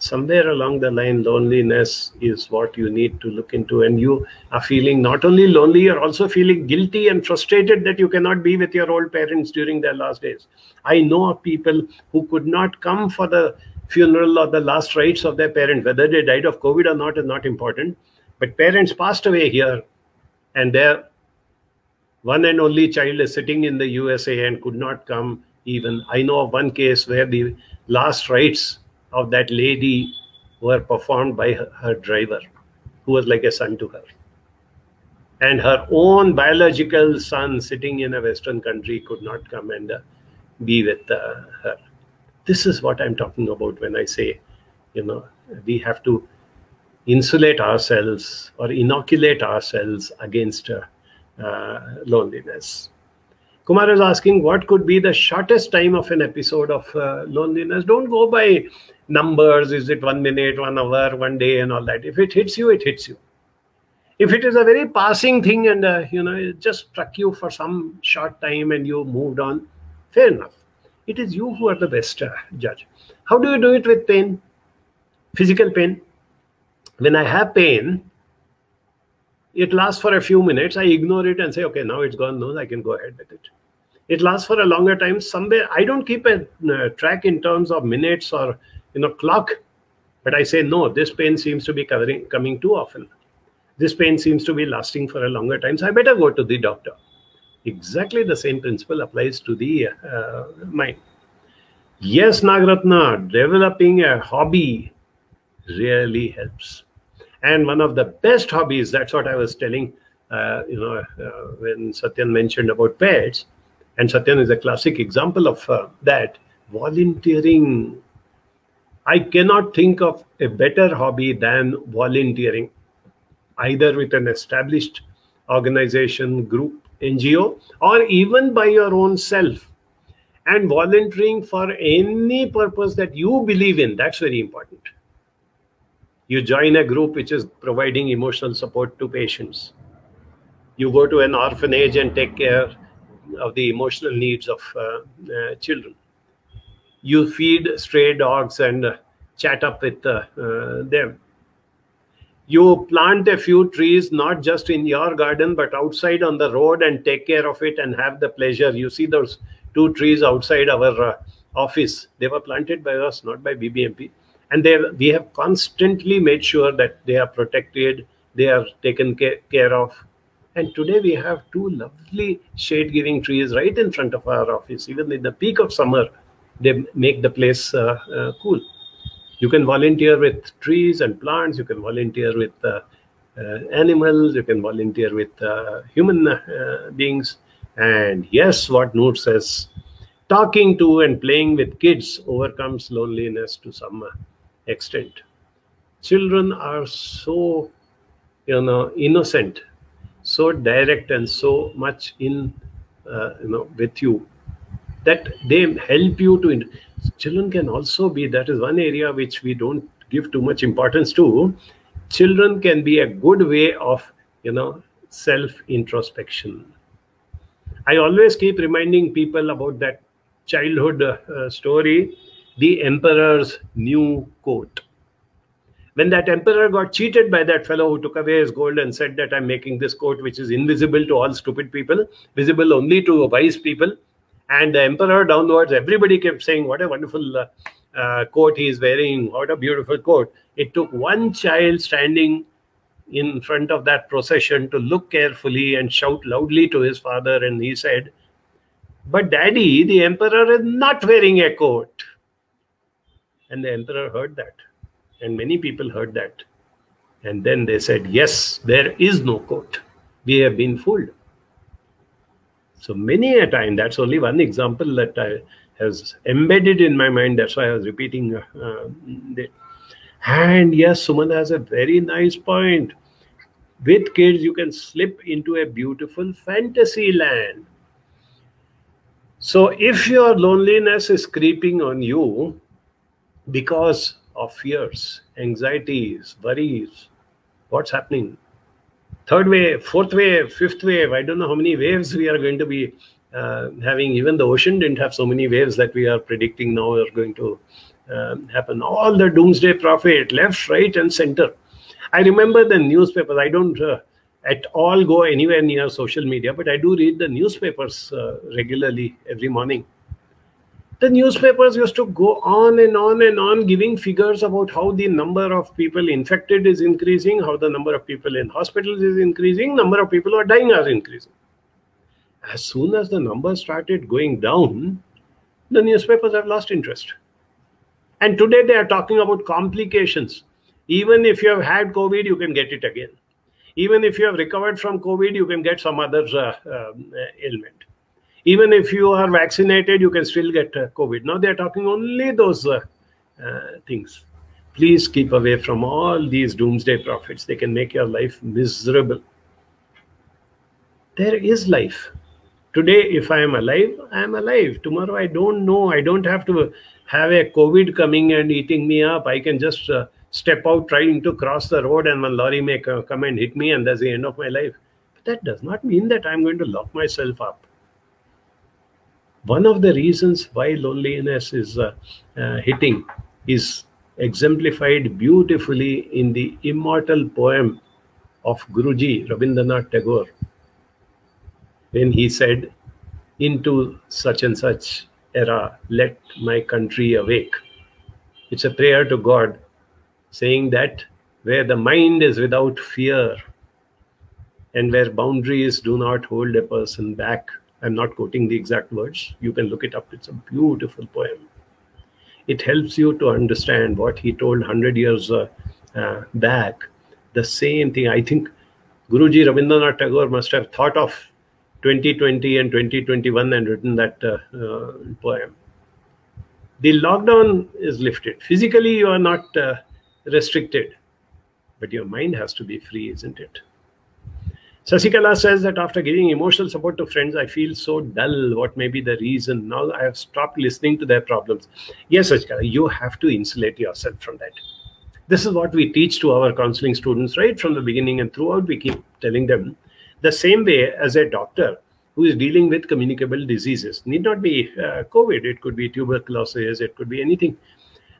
Somewhere along the line, loneliness is what you need to look into. And you are feeling not only lonely, you're also feeling guilty and frustrated that you cannot be with your old parents during their last days. I know of people who could not come for the funeral or the last rites of their parent. Whether they died of COVID or not is not important. But parents passed away here, and their one and only child is sitting in the USA and could not come even. I know of one case where the last rites of that lady were performed by her, her driver, who was like a son to her. And her own biological son, sitting in a Western country, could not come and uh, be with uh, her. This is what I'm talking about when I say, you know, we have to insulate ourselves or inoculate ourselves against uh, uh, loneliness. Kumar is asking what could be the shortest time of an episode of uh, loneliness. Don't go by numbers. Is it one minute, one hour, one day, and all that? If it hits you, it hits you. If it is a very passing thing and uh, you know it just struck you for some short time and you moved on, fair enough. It is you who are the best uh, judge. How do you do it with pain? Physical pain. When I have pain, it lasts for a few minutes. I ignore it and say, okay, now it's gone. No, I can go ahead with it. It lasts for a longer time. Somewhere I don't keep a uh, track in terms of minutes or you know clock, but I say no. This pain seems to be covering, coming too often. This pain seems to be lasting for a longer time. So I better go to the doctor. Exactly the same principle applies to the uh, mind. Yes, Nagratna, developing a hobby really helps and one of the best hobbies, that's what I was telling, uh, you know, uh, when Satyan mentioned about pets, and Satyan is a classic example of uh, that, volunteering. I cannot think of a better hobby than volunteering, either with an established organization, group, NGO, or even by your own self. And volunteering for any purpose that you believe in, that's very important you join a group which is providing emotional support to patients. You go to an orphanage and take care of the emotional needs of uh, uh, children. You feed stray dogs and chat up with uh, them. You plant a few trees, not just in your garden, but outside on the road and take care of it and have the pleasure. You see those two trees outside our uh, office. They were planted by us, not by BBMP and they we have constantly made sure that they are protected they are taken care of and today we have two lovely shade giving trees right in front of our office even in the peak of summer they make the place uh, uh, cool. You can volunteer with trees and plants you can volunteer with uh, animals you can volunteer with human beings. And yes what Noor says talking to and playing with kids overcomes loneliness to some extent. Children are so, you know, innocent, so direct, and so much in, uh, you know, with you that they help you to. Children can also be that is one area which we don't give too much importance to. Children can be a good way of, you know, self introspection. I always keep reminding people about that childhood uh, story the emperor's new coat. When that emperor got cheated by that fellow who took away his gold and said that I'm making this coat which is invisible to all stupid people, visible only to wise people, and the emperor downwards, everybody kept saying, What a wonderful uh, uh, coat he is wearing, what a beautiful coat. It took one child standing in front of that procession to look carefully and shout loudly to his father, and he said, But daddy, the emperor is not wearing a coat. And the emperor heard that. And many people heard that. And then they said, Yes, there is no coat. We have been fooled. So many a time, that's only one example that I, has embedded in my mind. That's why I was repeating uh, it. And yes, Suman has a very nice point. With kids, you can slip into a beautiful fantasy land. So if your loneliness is creeping on you, because of fears, anxieties, worries. What's happening? Third wave, fourth wave, fifth wave. I don't know how many waves we are going to be uh, having. Even the ocean didn't have so many waves that we are predicting now are going to um, happen. All the doomsday prophet, left, right, and center. I remember the newspapers. I don't uh, at all go anywhere near social media, but I do read the newspapers uh, regularly every morning the newspapers used to go on and on and on giving figures about how the number of people infected is increasing, how the number of people in hospitals is increasing, number of people who are dying are increasing. As soon as the numbers started going down, the newspapers have lost interest. And today they are talking about complications. Even if you have had COVID, you can get it again. Even if you have recovered from COVID, you can get some other uh, uh, ailment even if you are vaccinated, you can still get uh, COVID. Now they're talking only those uh, uh, things. Please keep away from all these doomsday prophets. They can make your life miserable. There is life. Today, if I am alive, I am alive. Tomorrow, I don't know. I don't have to have a COVID coming and eating me up. I can just uh, step out trying to cross the road and one lorry may come and hit me and that's the end of my life. But that does not mean that I'm going to lock myself up one of the reasons why loneliness is uh, uh, hitting is exemplified beautifully in the immortal poem of Guruji Rabindranath Tagore when he said, Into such and such era, let my country awake. It's a prayer to God saying that where the mind is without fear and where boundaries do not hold a person back, I'm not quoting the exact words. You can look it up. It's a beautiful poem. It helps you to understand what he told 100 years uh, uh, back. The same thing. I think Guruji Rabindranath Tagore must have thought of 2020 and 2021 and written that uh, uh, poem. The lockdown is lifted. Physically, you are not uh, restricted, but your mind has to be free, isn't it? Sasikala says that after giving emotional support to friends, I feel so dull. What may be the reason? Now I have stopped listening to their problems. Yes, Sasikala, you have to insulate yourself from that. This is what we teach to our counseling students right from the beginning and throughout. We keep telling them the same way as a doctor who is dealing with communicable diseases. Need not be uh, COVID, it could be tuberculosis, it could be anything.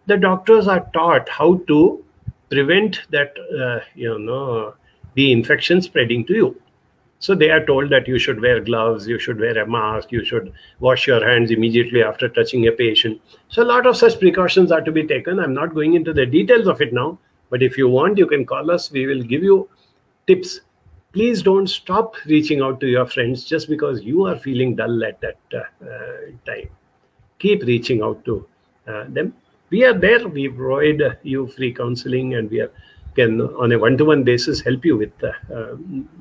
The doctors are taught how to prevent that, uh, you know, the infection spreading to you. So they are told that you should wear gloves, you should wear a mask, you should wash your hands immediately after touching a patient. So a lot of such precautions are to be taken. I'm not going into the details of it now, but if you want, you can call us. We will give you tips. Please don't stop reaching out to your friends just because you are feeling dull at that uh, time. Keep reaching out to uh, them. We are there. We provide you free counseling and we are can on a one-to-one basis help you with uh,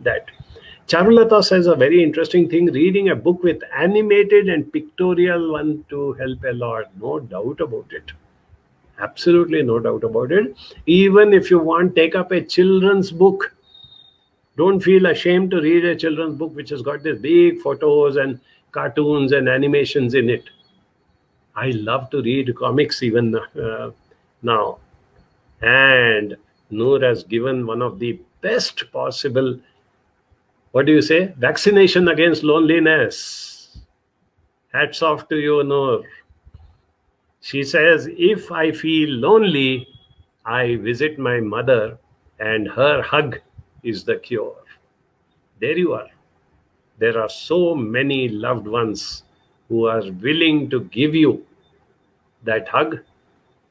that. Charulata says a very interesting thing, reading a book with animated and pictorial one to help a lot. No doubt about it. Absolutely no doubt about it. Even if you want, take up a children's book. Don't feel ashamed to read a children's book which has got these big photos and cartoons and animations in it. I love to read comics even uh, now. And Noor has given one of the best possible, what do you say, vaccination against loneliness. Hats off to you, Noor. She says, if I feel lonely, I visit my mother and her hug is the cure. There you are. There are so many loved ones who are willing to give you that hug,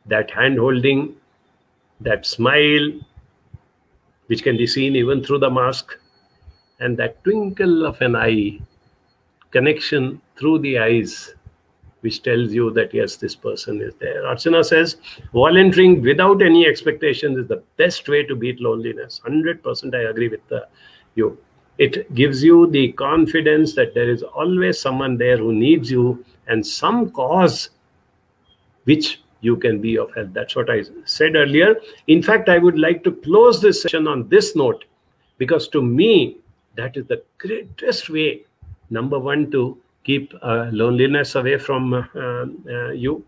that hand holding, that smile, which can be seen even through the mask, and that twinkle of an eye, connection through the eyes, which tells you that yes, this person is there. Archana says, volunteering without any expectations is the best way to beat loneliness. 100% I agree with uh, you. It gives you the confidence that there is always someone there who needs you and some cause which you can be of help. That's what I said earlier. In fact, I would like to close this session on this note because to me, that is the greatest way, number one, to keep uh, loneliness away from uh, uh, you.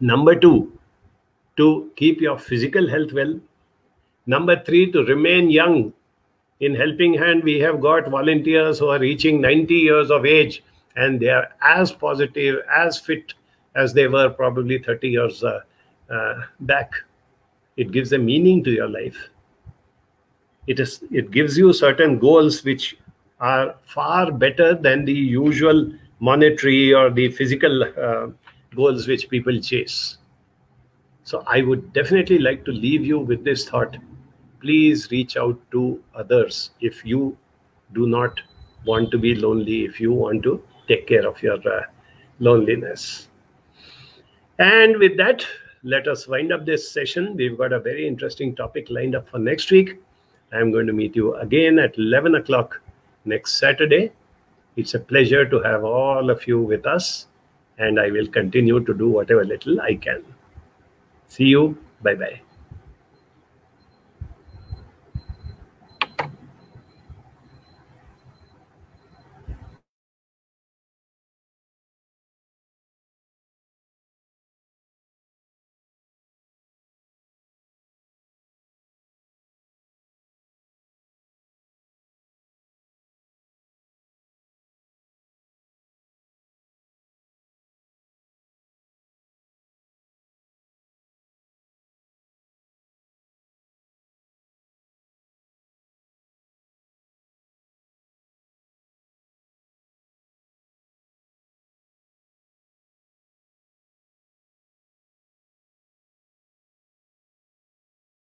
Number two, to keep your physical health well. Number three, to remain young. In Helping Hand, we have got volunteers who are reaching 90 years of age and they are as positive, as fit as they were probably 30 years uh, uh, back. It gives a meaning to your life. It is. It gives you certain goals which are far better than the usual monetary or the physical uh, goals which people chase. So I would definitely like to leave you with this thought. Please reach out to others if you do not want to be lonely, if you want to take care of your uh, loneliness. And with that, let us wind up this session. We've got a very interesting topic lined up for next week. I'm going to meet you again at 11 o'clock next Saturday. It's a pleasure to have all of you with us, and I will continue to do whatever little I can. See you. Bye bye.